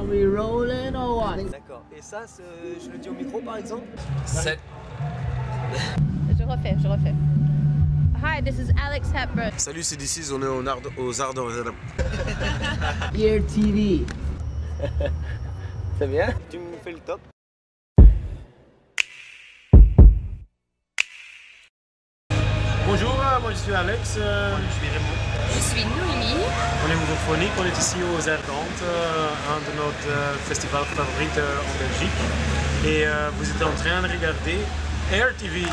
Are we rolling or what? D'accord. Et ça, je le dis au micro par exemple C'est Je refais, je refais. Hi, this is Alex Hepburn. Salut, c'est d'ici, on est aux Arts, aux Rotterdam. Ear TV. C'est bien? Tu me fais le top. Bonjour, euh, moi je suis Alex. euh, Je suis Raymond. Je suis Noémie. on est Mouvrophonique, on est ici aux Ardentes, euh, un de nos euh, festivals favorites en Belgique. Et vous êtes en train de regarder Air TV.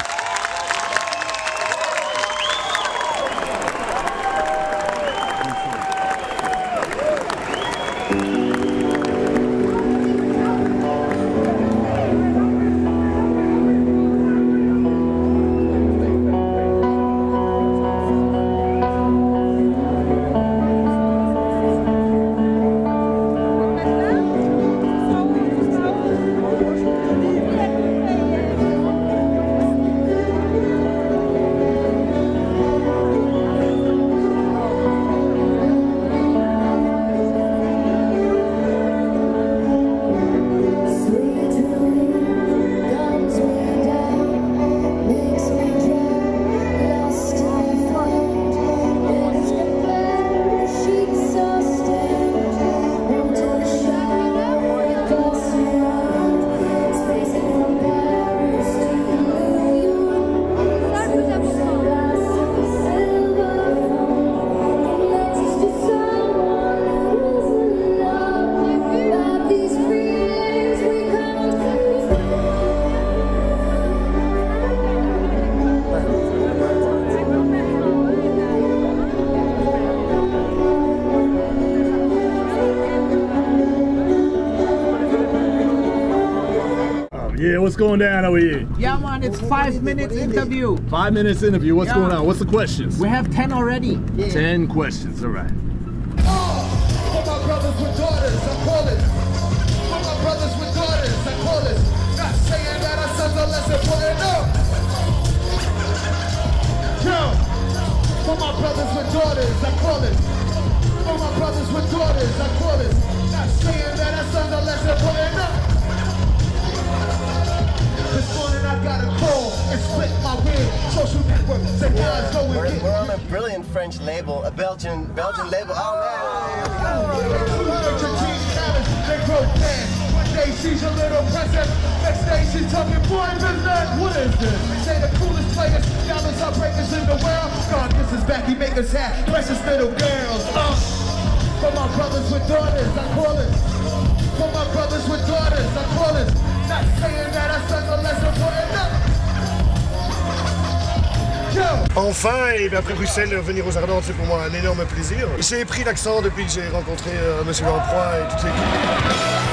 Oh, yeah, what's going down over here? Yeah, man, it's five minutes interview. Five minutes interview. What's Yeah. going on? What's the questions? We have 10 already. Ten questions. All right. Oh, for my brothers with daughters, I call it. For my brothers with daughters, I call it. Not saying that our sons are less important, no. Yo, for my brothers with daughters, I call it. For my brothers with daughters, I call it. Social network said guys go and We're, get we're on a brilliant French label, a Belgian Belgian label. Oh They grow fast. One day she's a little present. Next day she's talking boy business. What is this? Say the coolest players, diamonds are breakers in the world. God, this is Becky Makers hat, precious little girls. Uh, for my brothers with daughters, I call it. For my Enfin, et bien après Bruxelles, venir aux Ardentes, c'est pour moi un énorme plaisir. J'ai pris l'accent depuis que j'ai rencontré euh, Monsieur Lamproie et toute l'équipe.